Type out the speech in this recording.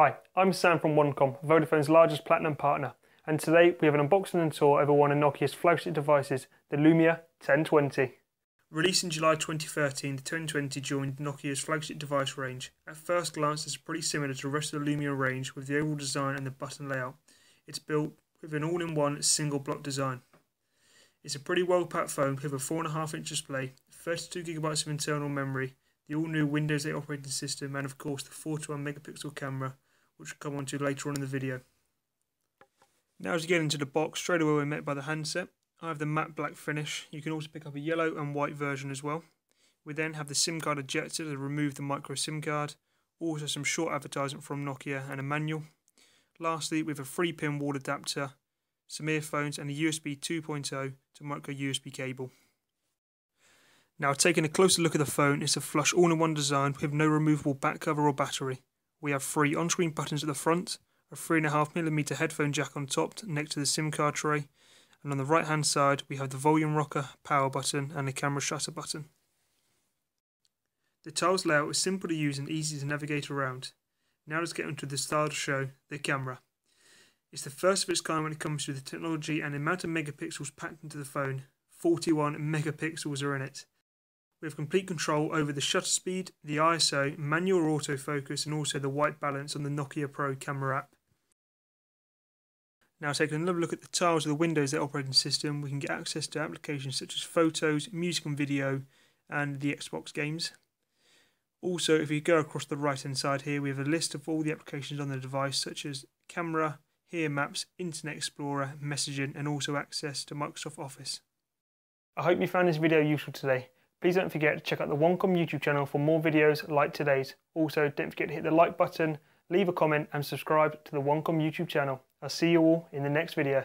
Hi, I'm Sam from OneCom, Vodafone's largest platinum partner, and today we have an unboxing and tour over one of Nokia's flagship devices, the Lumia 1020. Released in July 2013, the 1020 joined Nokia's flagship device range. At first glance, it's pretty similar to the rest of the Lumia range with the overall design and the button layout. It's built with an all-in-one single block design. It's a pretty well packed phone with a 4.5 inch display, 32GB of internal memory, the all-new Windows 8 operating system, and of course the 41 megapixel camera, which we'll come on to later on in the video. Now as you get into the box, straight away we're met by the handset. I have the matte black finish. You can also pick up a yellow and white version as well. We then have the SIM card ejector to remove the micro SIM card. Also some short advertisement from Nokia and a manual. Lastly, we have a 3-pin wall adapter, some earphones and a USB 2.0 to micro USB cable. Now taking a closer look at the phone, it's a flush all-in-one design with no removable back cover or battery. We have three on-screen buttons at the front, a 3.5mm headphone jack on top next to the SIM card tray, and on the right hand side we have the volume rocker, power button and the camera shutter button. The tiles layout is simple to use and easy to navigate around. Now let's get onto the star of the show, the camera. It's the first of its kind when it comes to the technology and the amount of megapixels packed into the phone. 41 megapixels are in it. We have complete control over the shutter speed, the ISO, manual autofocus and also the white balance on the Nokia Pro camera app. Now taking another look at the tiles of the Windows 8 operating system, we can get access to applications such as photos, music and video, and the Xbox games. Also, if you go across the right hand side here, we have a list of all the applications on the device such as camera, here maps, Internet Explorer, messaging, and also access to Microsoft Office. I hope you found this video useful today. Please don't forget to check out the OneCom YouTube channel for more videos like today's. Also, don't forget to hit the like button, leave a comment and subscribe to the OneCom YouTube channel. I'll see you all in the next video.